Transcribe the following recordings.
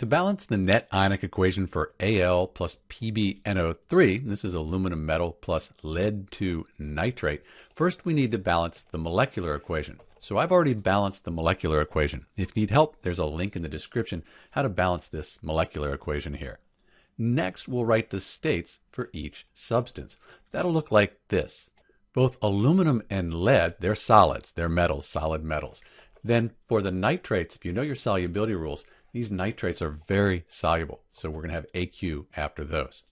To balance the net ionic equation for Al plus PbNO3, this is aluminum metal plus lead 2 nitrate, first we need to balance the molecular equation. So I've already balanced the molecular equation. If you need help, there's a link in the description how to balance this molecular equation here. Next, we'll write the states for each substance. That'll look like this. Both aluminum and lead, they're solids, they're metals, solid metals. Then for the nitrates, if you know your solubility rules, these nitrates are very soluble, so we're going to have AQ after those.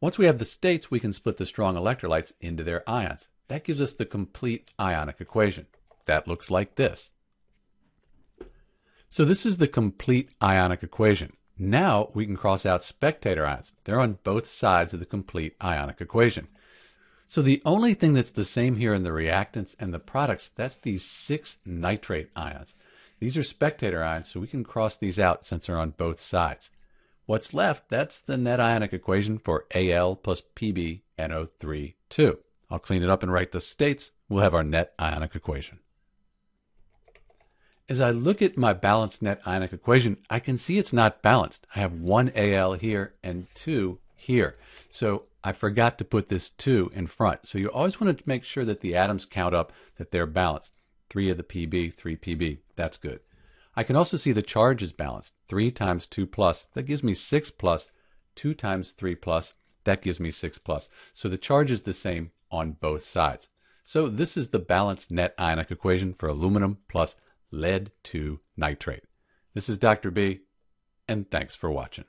Once we have the states, we can split the strong electrolytes into their ions. That gives us the complete ionic equation. That looks like this. So this is the complete ionic equation. Now we can cross out spectator ions. They're on both sides of the complete ionic equation. So the only thing that's the same here in the reactants and the products, that's these six nitrate ions. These are spectator ions, so we can cross these out since they're on both sides. What's left, that's the net ionic equation for Al plus Pb NO3 2. I'll clean it up and write the states. We'll have our net ionic equation. As I look at my balanced net ionic equation, I can see it's not balanced. I have one Al here and two here. So I forgot to put this 2 in front. So you always want to make sure that the atoms count up, that they're balanced. 3 of the PB, 3 PB. That's good. I can also see the charge is balanced. 3 times 2 plus, that gives me 6 plus. 2 times 3 plus, that gives me 6 plus. So the charge is the same on both sides. So this is the balanced net ionic equation for aluminum plus lead 2 nitrate. This is Dr. B, and thanks for watching.